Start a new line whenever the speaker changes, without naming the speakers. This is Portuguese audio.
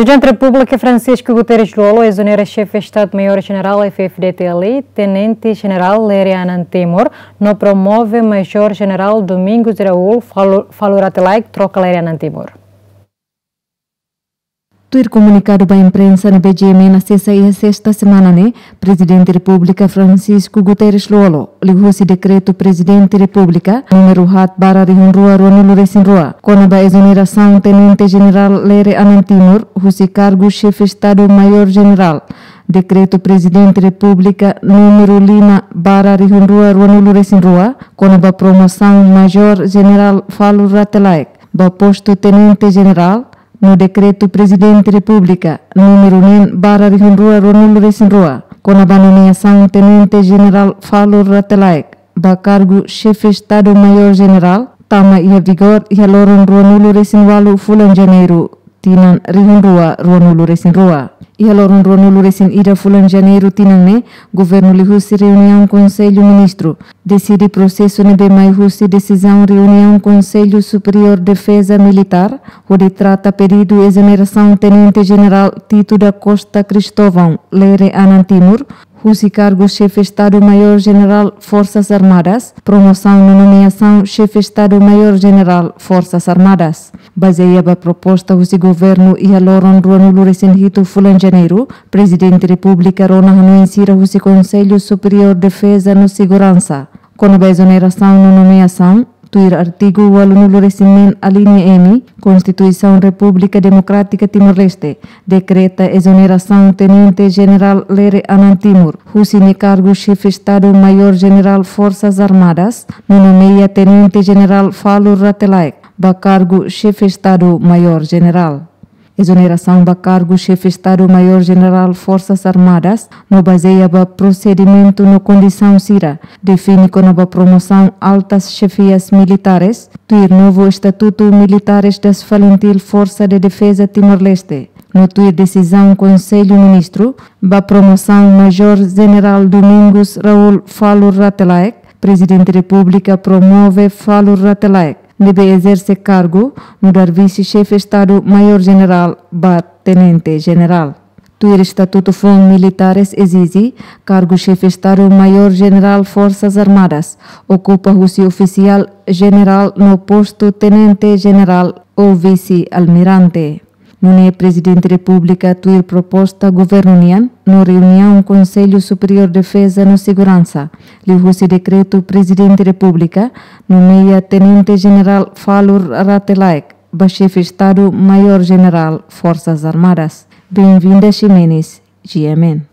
Presidente da República Francisco Guterres Lolo exonera chefe de Estado-Maior-General FFDTLI, Tenente-General Lerianan Timor, no promove Major-General Domingos Raul Faluratelai, troca Lerianan Timor.
Comunicado a imprensa na BGM na sexta e sexta semana, né? Presidente da República Francisco Guterres Lolo ligou-se decreto Presidente da República número hat barra de Rua Ronaldo Resinrua, com a exoneração Tenente General Lere Anantimur, o cargo Chefe Estado Maior General. Decreto Presidente da República número Lima barra de Rua Ronaldo Resinrua, com a promoção Major General Falo Ratelaik, ba posto Tenente General no decreto Presidente República número 9 barra de Rua Ronaldo Resinrua, com a nomeação Tenente General Falo Ratelaek, ba cargo Chefe Estado-Maior General, tama ia vigor e aloron Ronaldo Resinwalu Fulan Janeiro, tinan Rihunrua Ronaldo Resinrua. E aloron Ronaldo Resin ira Fulan Janeiro tinan ne, governo lihusi reunião Conselho Ministro, decide processo nebe mai husi decisão reunião Conselho Superior de Defesa Militar, onde trata pedido exoneração Tenente General Tito da Costa Cristóvão Lere Anantimur, Husi cargo chefe Estado-Maior General Forças Armadas, promoção na nomeação chefe Estado-Maior General Forças Armadas. Baseia a proposta Husi governo e aloron Ruanulo Resenhito Fulan Janeiro, Presidente da República Rona Hanuensira Husi Conselho Superior de Defesa no Segurança. Com a exoneração na nomeação, tuir artigo 8 a linha M, Constituição República Democrática Timor-Leste, decreta exoneração Tenente General Lere Anantimur, Husine cargo chefe Estado-Maior General Forças Armadas, no nomeia Tenente General Falo Ratelaek, cargo chefe Estado-Maior General exoneração da cargo chefe Estado-Maior-General Forças Armadas, no baseia ba procedimento no condição CIRA, define com a promoção altas chefias militares, tuir novo Estatuto Militares das Falentil Força de Defesa Timor-Leste. No tuir decisão Conselho Ministro, ba promoção Major General Domingos Raul Falo Ratelaek, Presidente da República promove Falo Ratelaek deve exercer cargo no dar vice-chefe Estado Maior-General bar Tenente-General. Tuir Estatuto FON Militares exige cargo chefe Estado Maior-General Forças Armadas. Ocupa o oficial general no posto Tenente-General ou vice-almirante. Nune Presidente da República tuir proposta governo nian no reunião Conselho Superior de Defesa no Segurança. Liu-se decreto Presidente da República nomeia Tenente General Falur Ratelaek, chefe Estado Maior General Forças Armadas. Bem-vinda Ximenes, GMN.